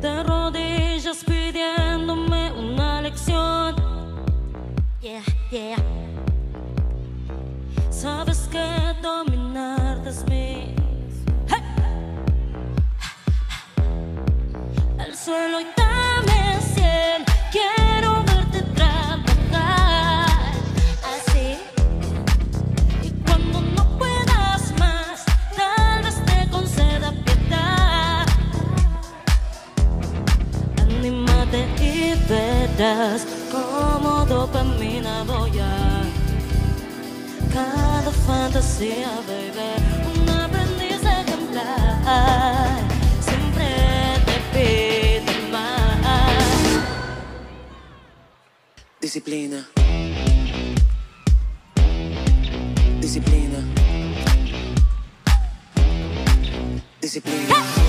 de rodillas pidiéndome una lección. Yeah, yeah. Verás cómo dopamina voy a cada fantasía, baby. Un aprendiz ejemplar. Siempre te pide más. Disciplina. Disciplina. Disciplina.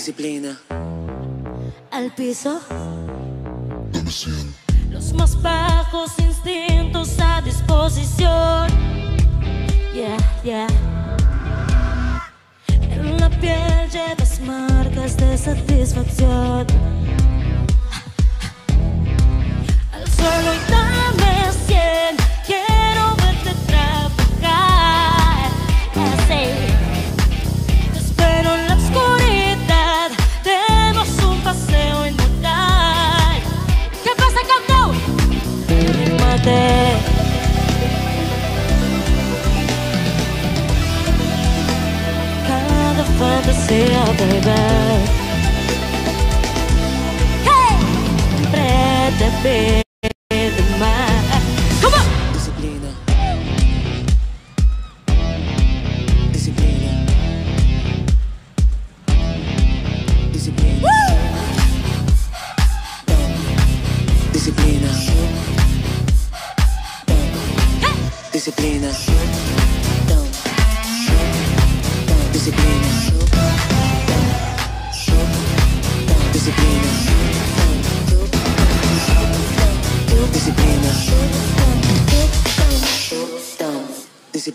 Disciplina. Al piso. Los más bajos instintos a disposición. Yeah, yeah. En la piel llevas marcas de satisfacción. to see you, baby. Hey! Mar. Come on! Disciplina. Disciplina. Disciplina. Disciplina. Disciplina. Disciplina.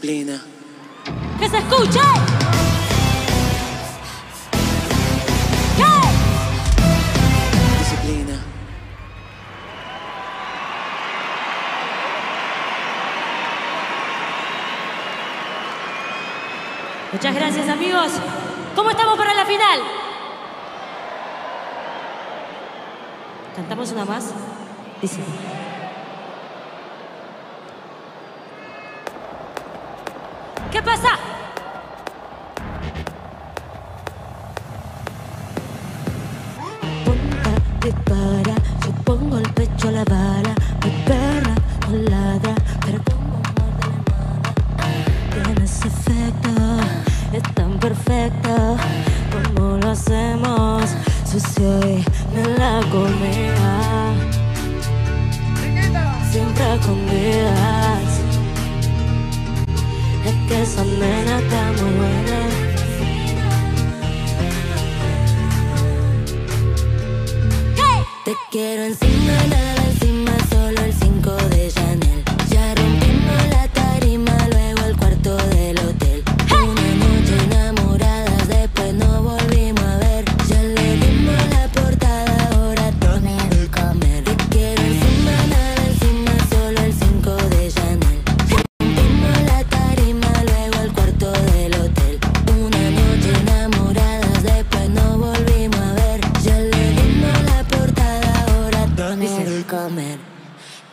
Disciplina. ¡Que se escuche! Disciplina. Muchas gracias, amigos. ¿Cómo estamos para la final? ¿Cantamos una más? Dice. ¿Qué pasa? Punta dispara, yo pongo el pecho a la bala, mi perra no ladra, pero como muerde la tiene ese efecto, es tan perfecto. Como lo hacemos, sucio y me la comida, siempre escondidas, es que esa nena está muy buena. Te quiero encima,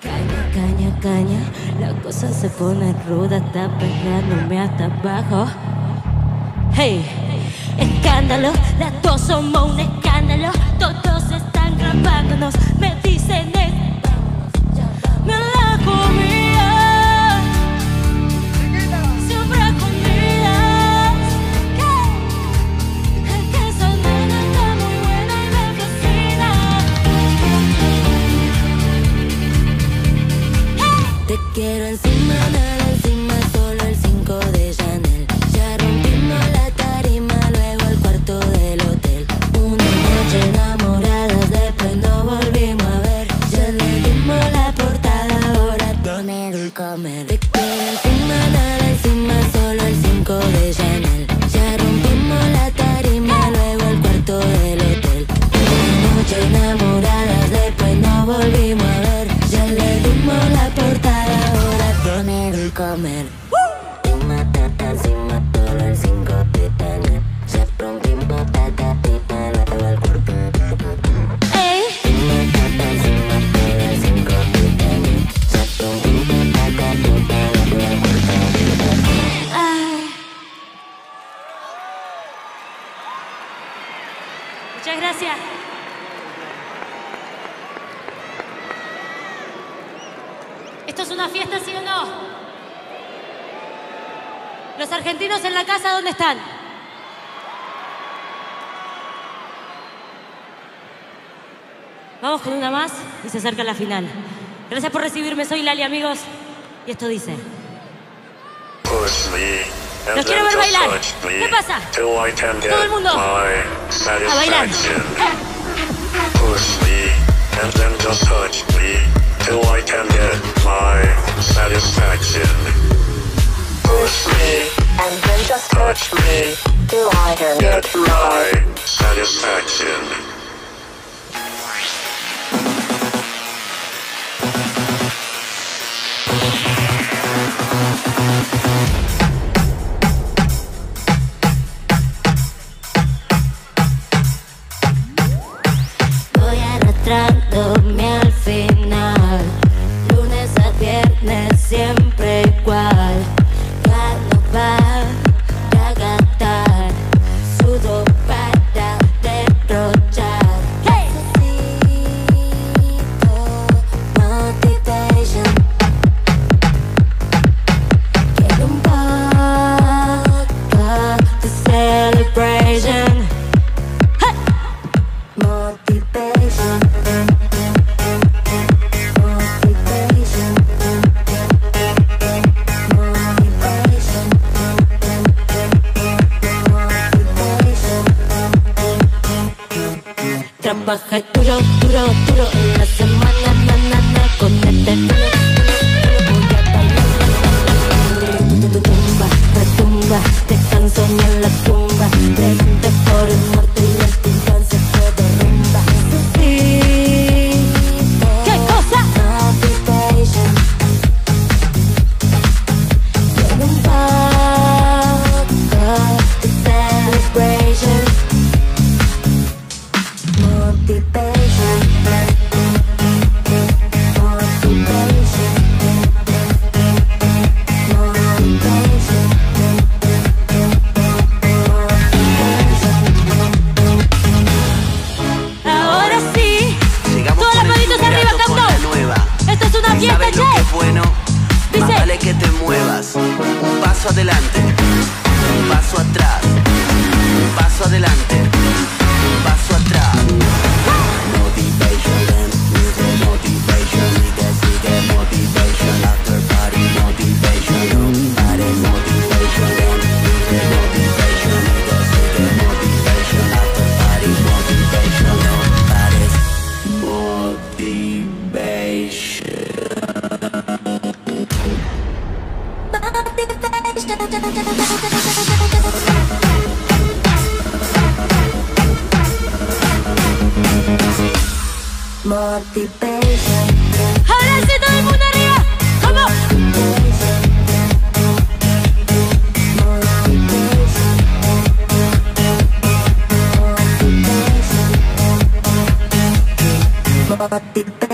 Caña, caña, caña, la cosa se pone ruda, está pegándome hasta abajo. Hey, escándalo, las dos somos un escándalo, todos están grabándonos, me dicen me la comía, sí o no? ¿Los argentinos en la casa dónde están? Vamos con una más y se acerca la final. Gracias por recibirme, soy Lali, amigos. Y esto dice. Push me, and Los quiero ver bailar. ¿Qué pasa? Todo el mundo. A bailar. satisfaction. Push me, and then just touch me till I can get my satisfaction. Push me, And then just touch me till I can get get my my satisfaction. Voy arrastrándome Trabaja duro, duro, duro en la semana, na, na, na, con este Dice. Vale que te muevas. Un paso adelante, Ahora sí, todo el mundo arriba. ¡Vamos! Motivation.